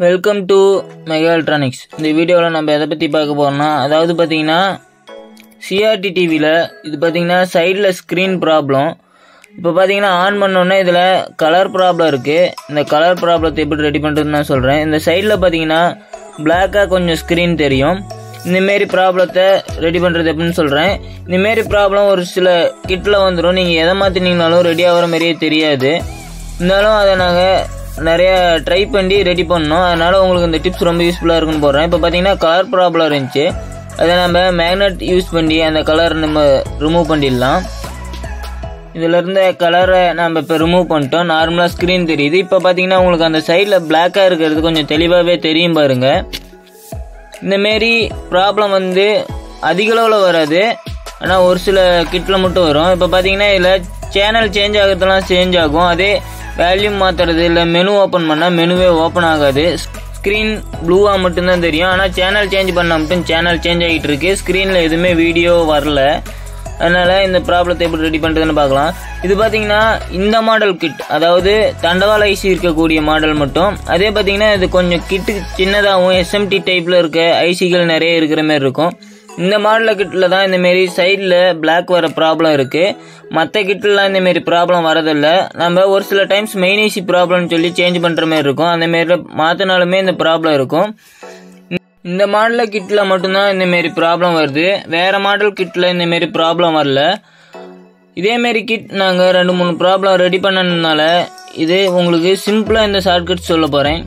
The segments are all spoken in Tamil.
வெல்கம் டு மெகா எலக்ட்ரானிக்ஸ் இந்த வீடியோவில் நம்ம எதை பற்றி பார்க்க போகிறோம்னா அதாவது பார்த்தீங்கன்னா சிஆர்டி டிவியில் இது பார்த்தீங்கன்னா சைடில் ஸ்க்ரீன் ப்ராப்ளம் இப்போ பார்த்தீங்கன்னா ஆன் பண்ணோன்னே இதில் கலர் ப்ராப்ளம் இருக்குது இந்த கலர் ப்ராப்ளத்தை எப்படி ரெடி பண்ணுறதுன்னு நான் சொல்கிறேன் இந்த சைடில் பார்த்தீங்கன்னா பிளாக்காக கொஞ்சம் ஸ்க்ரீன் தெரியும். இந்தமாரி ப்ராப்ளத்தை ரெடி பண்ணுறது எப்படின்னு சொல்கிறேன் இந்தமாரி ப்ராப்ளம் ஒரு சில கிட்டில் வந்துடும் நீங்கள் எதை மாற்றினீங்கனாலும் ரெடி ஆகிற மாதிரியே தெரியாது. இருந்தாலும் அதை நாங்கள் நிறையா ட்ரை பண்ணி ரெடி பண்ணோம். அதனால் உங்களுக்கு இந்த டிப்ஸ் ரொம்ப யூஸ்ஃபுல்லாக இருக்குன்னு போடுறேன். இப்போ பார்த்தீங்கன்னா கலர் ப்ராப்ளம் இருந்துச்சு. அதை நம்ம மேக்னெட் யூஸ் பண்ணி அந்த கலர் நம்ம ரிமூவ் பண்ணிடலாம். இதில் இருந்த கலரை நம்ம இப்போ ரிமூவ் பண்ணிட்டோம். நார்மலாக ஸ்க்ரீன் தெரியுது. இப்போ பார்த்தீங்கன்னா உங்களுக்கு அந்த சைடில் பிளாக்காக இருக்கிறது கொஞ்சம் தெளிவாகவே தெரியும் பாருங்கள் இந்தமாரி ப்ராப்ளம் வந்து அதிகளவில் வராது. ஆனால் ஒரு சில கிட்டில் மட்டும் வரும். இப்போ பார்த்தீங்கன்னா இதில் சேனல் சேஞ்ச் ஆகிறதுலாம் சேஞ்ச் ஆகும். அதே வேல்யூம் மாற்றுறது இல்லை மெனு ஓப்பன் பண்ணால் மெனுவே ஓப்பன் ஆகாது. ஸ்க்ரீன் ப்ளூவாக மட்டும்தான் தெரியும். ஆனால் சேனல் சேஞ்ச் பண்ணால் மட்டும் சேனல் சேஞ்ச் ஆகிட்டு இருக்கு. ஸ்க்ரீனில் எதுவுமே வீடியோ வரல. அதனால் இந்த ப்ராப்ளத்தை எப்படி ரெடி பண்ணுறதுன்னு பார்க்கலாம். இது பார்த்தீங்கன்னா இந்த மாடல் கிட் அதாவது தண்டவாள ஐசி இருக்கக்கூடிய மாடல் மட்டும். அதே பார்த்தீங்கன்னா இது கொஞ்சம் கிட்டு சின்னதாகவும் எஸ்எம்டி டைப்பில் இருக்க ஐசிகள் நிறைய இருக்கிற மாதிரி இருக்கும். இந்த மாடல் கிட்டில் தான் இந்தமாரி சைடில் பிளாக் வர ப்ராப்ளம் இருக்குது மற்ற கிட்லாம் இந்தமாரி ப்ராப்ளம் வரதில்லை. நம்ம ஒரு சில டைம்ஸ் மெயின் ஐசி ப்ராப்ளம்னு சொல்லி சேஞ்ச் பண்ணுற மாதிரி இருக்கும். அந்தமாரி மாற்றினாலுமே இந்த ப்ராப்ளம் இருக்கும். இந்த மாடல் கிட்டில் மட்டும்தான் இந்தமாரி ப்ராப்ளம் வருது. வேறு மாடல் கிட்டில் இந்தமாரி ப்ராப்ளம் வரல. இதேமாரி கிட் நாங்கள் ரெண்டு மூணு ப்ராப்ளம் ரெடி பண்ணதுனால இது உங்களுக்கு சிம்பிளாக இந்த ஷார்ட்கட் சொல்ல போகிறேன்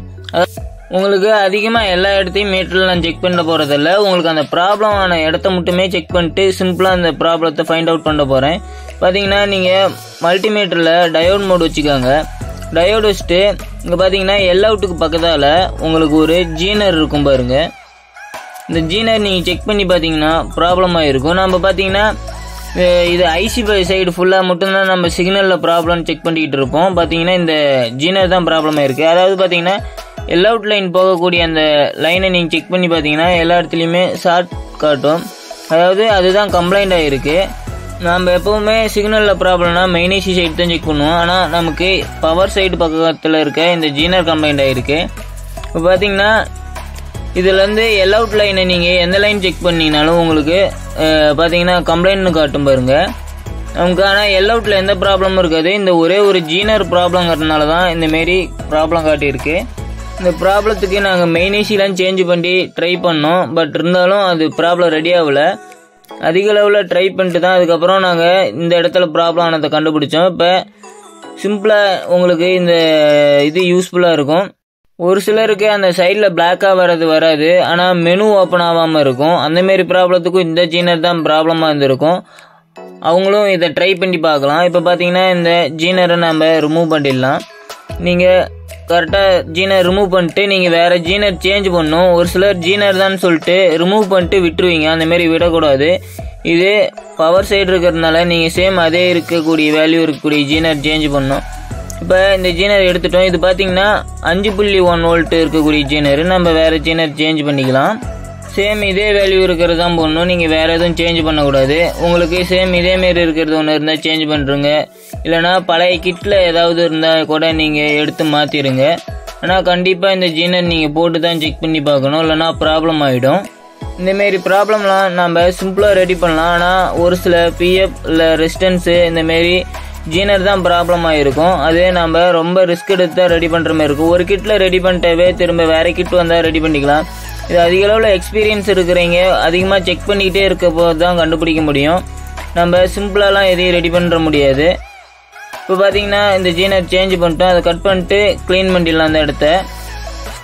உங்களுக்கு அதிகமாக எல்லா இடத்தையும் மீட்டரில் நான் செக் பண்ண போகிறதில்ல உங்களுக்கு அந்த ப்ராப்ளமான இடத்த மட்டுமே செக் பண்ணிட்டு சிம்பிளாக அந்த ப்ராப்ளத்தை ஃபைண்ட் அவுட் பண்ண போகிறேன் பார்த்தீங்கன்னா நீங்கள் மல்டிமீட்டரில் டயோட் மோட் வச்சுக்கோங்க. டயோடு வச்சுட்டு இங்கே பார்த்தீங்கன்னா எல் அவுட்டுக்கு பக்கத்தால் உங்களுக்கு ஒரு ஜீனர் இருக்கும் பாருங்கள் இந்த ஜீனர் நீங்கள் செக் பண்ணி பார்த்தீங்கன்னா ப்ராப்ளமாக இருக்கும் நம்ம பார்த்தீங்கன்னா இது ஐசி சைடு ஃபுல்லாக மட்டும்தான் நம்ம சிக்னலில் ப்ராப்ளம் செக் பண்ணிக்கிட்டு இருப்போம். பார்த்தீங்கன்னா இந்த ஜீனர் தான் ப்ராப்ளம் இருக்குது அதாவது பார்த்தீங்கன்னா எல் அவுட் லைன் போகக்கூடிய அந்த லைனை நீங்கள் செக் பண்ணி பார்த்தீங்கன்னா எல்லா இடத்துலையுமே ஷார்ட் காட்டும். அதாவது அதுதான் கம்ப்ளைண்ட் ஆகிருக்கு நம்ம எப்போவுமே சிக்னலில் ப்ராப்ளம்னா மெயினேசி சைடு தான் செக் பண்ணுவோம். ஆனால் நமக்கு பவர் சைடு பக்கத்தில் இருக்க இந்த ஜீனர் கம்ப்ளைண்ட் ஆகிருக்கு இப்போ பார்த்தீங்கன்னா இதுலேருந்து எல் அவுட் லைனை நீங்கள் எந்த லைன் செக் பண்ணிங்கனாலும் உங்களுக்கு பார்த்தீங்கன்னா கம்ப்ளைண்ட்னு காட்டும் பாருங்கள் நமக்கு ஆனால் எல் அவுட்டில் எந்த ப்ராப்ளமும் இருக்காது. இந்த ஒரே ஒரு ஜீனர் ப்ராப்ளம் காட்டினால தான் இந்தமாரி ப்ராப்ளம் காட்டியிருக்கு. இந்த ப்ராப்ளத்துக்கு நாங்கள் மெயின் ஏசிலாம் சேஞ்ச் பண்ணி ட்ரை பண்ணோம். பட் இருந்தாலும் அது ப்ராப்ளம் ரெடி ஆகல. அதிக லெவலில் ட்ரை பண்ணிட்டு தான் அதுக்கப்புறம் நாங்கள் இந்த இடத்துல ப்ராப்ளம் ஆனதை கண்டுபிடிச்சோம். இப்போ சிம்பிளாக உங்களுக்கு இந்த இது யூஸ்ஃபுல்லாக இருக்கும். ஒரு சிலருக்கு அந்த சைடில் பிளாக்காக வர்றது வராது. ஆனால் மெனு ஓப்பன் ஆகாமல் இருக்கும். அந்தமாரி ப்ராப்ளத்துக்கும் இந்த ஜீனர் தான் ப்ராப்ளமாக இருந்திருக்கும். அவங்களும் இதை ட்ரை பண்ணி பார்க்கலாம். இப்போ பார்த்தீங்கன்னா இந்த ஜீனரை நம்ம ரிமூவ் பண்ணிடலாம். நீங்கள் கரெக்டாக ஜீனர் ரிமூவ் பண்ணிட்டு நீங்கள் வேறு ஜீனர் சேஞ்ச் பண்ணும் ஒரு சிலர் ஜீனர் தான் சொல்லிட்டு ரிமூவ் பண்ணிட்டு விட்டுருவீங்க. அந்தமாரி விடக்கூடாது. இது பவர் சைடு இருக்கிறதுனால நீங்கள் சேம் அதே இருக்கக்கூடிய வேல்யூ இருக்கக்கூடிய ஜீனர் சேஞ்ச் பண்ணணும். இப்போ இந்த ஜீனர் எடுத்துட்டோம். இது பார்த்தீங்கன்னா அஞ்சு புள்ளி ஒன் வோல்ட் இருக்கக்கூடிய ஜீனர். நம்ம வேறு ஜீனர் சேஞ்ச் பண்ணிக்கலாம். சேம் இதே வேல்யூ இருக்கிறது தான் போடணும். நீங்கள் வேறு எதுவும் சேஞ்ச் பண்ணக்கூடாது. உங்களுக்கு சேம் இதேமாரி இருக்கிறது ஒன்று இருந்தால் சேஞ்ச் பண்ணுறங்க இல்லைனா பழைய கிட்டில் ஏதாவது இருந்தால் கூட நீங்கள் எடுத்து மாற்றிடுங்க ஆனால் கண்டிப்பாக இந்த ஜீனர் நீங்கள் போட்டு தான் செக் பண்ணி பார்க்கணும். இல்லைனா ப்ராப்ளம் ஆகிடும் இந்தமாரி ப்ராப்ளம்லாம் நம்ம சிம்பிளாக ரெடி பண்ணலாம். ஆனால் ஒரு சில பிஎஃப் இல்லை ரெசிஸ்டன்ஸு இந்தமாரி ஜீனர் தான் ப்ராப்ளமாக இருக்கும் அதே நம்ம ரொம்ப ரிஸ்க் எடுத்து தான் ரெடி பண்ணுற மாதிரி இருக்கும். ஒரு கிட்டில் ரெடி பண்ணிட்டவே திரும்ப வேறு கிட் வந்தால் ரெடி பண்ணிக்கலாம். இது அதிக அளவில் எக்ஸ்பீரியன்ஸ் இருக்கிறீங்க அதிகமாக செக் பண்ணிக்கிட்டே இருக்க போது தான் கண்டுபிடிக்க முடியும். நம்ம சிம்பிளாலாம் எதையும் ரெடி பண்ணுற முடியாது. இப்போ பார்த்தீங்கன்னா இந்த ஜீனர் சேஞ்ச் பண்ணிட்டோம். அதை கட் பண்ணிட்டு க்ளீன் பண்ணிடலாம் அந்த இடத்த.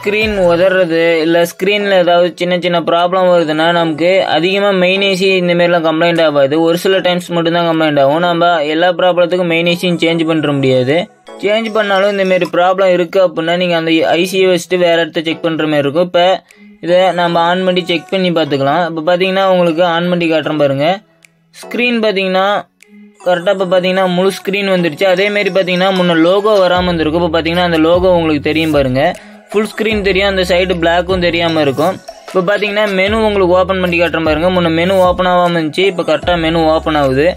ஸ்க்ரீன் உதறது இல்லை ஸ்க்ரீனில் ஏதாவது சின்ன சின்ன ப்ராப்ளம் வருதுன்னா நமக்கு அதிகமாக மெயின் ஏசி இந்தமாரிலாம் கம்ப்ளைண்ட் ஆகாது. ஒரு சில டைம்ஸ் மட்டும்தான் கம்ப்ளைண்ட் ஆகும். நம்ம எல்லா ப்ராப்ளத்துக்கும் மெயின் ஏசியும் சேஞ்ச் பண்ணுற முடியாது. சேஞ்ச் பண்ணாலும் இந்தமாரி ப்ராப்ளம் இருக்குது அப்படின்னா நீங்கள் அந்த ஐசியை வச்சுட்டு வேறு இடத்த செக் பண்ணுற மாதிரி இருக்கும். இப்போ இதை நம்ம ஆன் பண்ணி செக் பண்ணி பார்த்துக்கலாம். இப்போ பார்த்தீங்கன்னா உங்களுக்கு ஆன் பண்ணி காட்டுறேன் பாருங்கள் ஸ்க்ரீன் பார்த்தீங்கன்னா கரெக்டாக இப்போ பார்த்தீங்கன்னா முழு ஸ்க்ரீன் வந்துருச்சு. அதேமாரி பார்த்தீங்கன்னா முன்னே லோகோ வராமல் இருந்திருக்கும். இப்போ பார்த்தீங்கன்னா அந்த லோகோ உங்களுக்கு தெரியும் பாருங்கள் ஃபுல் ஸ்க்ரீன் தெரியும் அந்த சைடு பிளாக்கும் தெரியாமல் இருக்கும். இப்போ பார்த்தீங்கன்னா மெனு உங்களுக்கு ஓப்பன் பண்ணி காட்டுற பாருங்க முன்ன மெனு ஓப்பன் ஆகாமல் இருந்துச்சு இப்போ கரெக்டாக மெனு ஓப்பன் ஆகுது.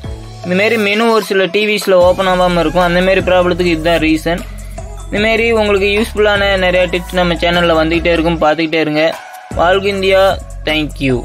இந்தமாரி மெனு ஒரு சில டிவிஸில் ஓப்பன் ஆகாமல் இருக்கும். அந்தமாரி ப்ராப்ளத்துக்கு இதுதான் ரீசன் இதுமாரி உங்களுக்கு யூஸ்ஃபுல்லான நிறையா டிப்ஸ் நம்ம சேனலில் வந்துக்கிட்டே இருக்கும். பார்த்துக்கிட்டே இருங்க. வாழ்க இந்தியா. தேங்க்யூ